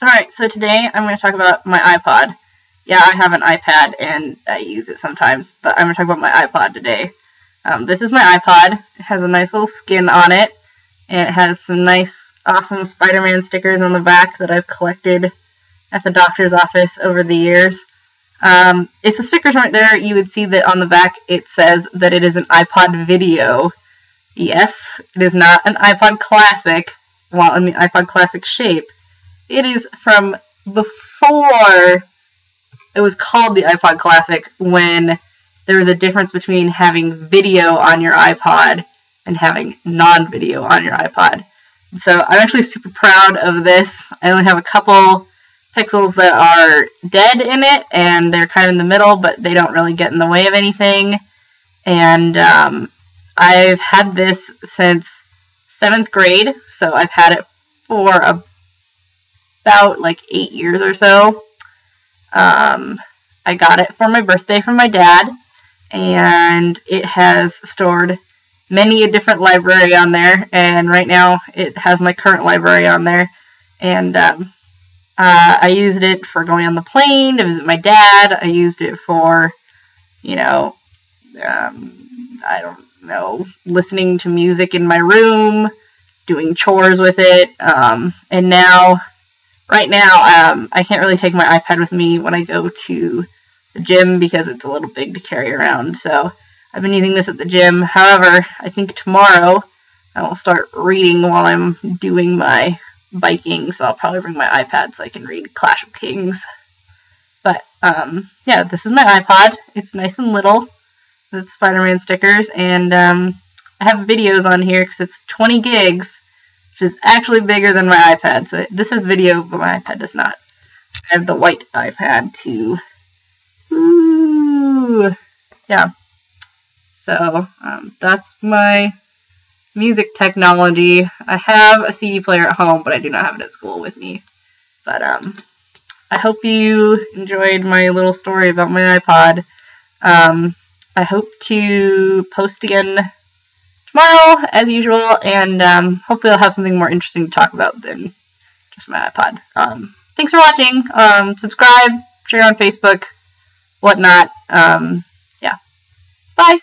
Alright, so today I'm going to talk about my iPod. Yeah, I have an iPad and I use it sometimes, but I'm going to talk about my iPod today. Um, this is my iPod. It has a nice little skin on it, and it has some nice, awesome Spider-Man stickers on the back that I've collected at the doctor's office over the years. Um, if the stickers weren't there, you would see that on the back it says that it is an iPod video. Yes, it is not an iPod Classic, while in the iPod Classic shape. It is from before it was called the iPod Classic when there was a difference between having video on your iPod and having non-video on your iPod. So I'm actually super proud of this. I only have a couple pixels that are dead in it, and they're kind of in the middle, but they don't really get in the way of anything. And um, I've had this since seventh grade, so I've had it for a about like eight years or so. Um, I got it for my birthday from my dad, and it has stored many a different library on there. And right now, it has my current library on there. And um, uh, I used it for going on the plane to visit my dad. I used it for, you know, um, I don't know, listening to music in my room, doing chores with it. Um, and now right now, um, I can't really take my iPad with me when I go to the gym because it's a little big to carry around. So I've been using this at the gym. However, I think tomorrow I will start reading while I'm doing my biking. So I'll probably bring my iPad so I can read Clash of Kings. But um, yeah, this is my iPod. It's nice and little with Spider-Man stickers, and um, I have videos on here because it's 20 gigs which is actually bigger than my iPad. So this has video, but my iPad does not. I have the white iPad too. Ooh, yeah. So um, that's my music technology. I have a CD player at home, but I do not have it at school with me. But um, I hope you enjoyed my little story about my iPod. Um, I hope to post again tomorrow, as usual, and um, hopefully I'll have something more interesting to talk about than just my iPod. Um, thanks for watching. Um, subscribe, share on Facebook, whatnot. Um, yeah. Bye.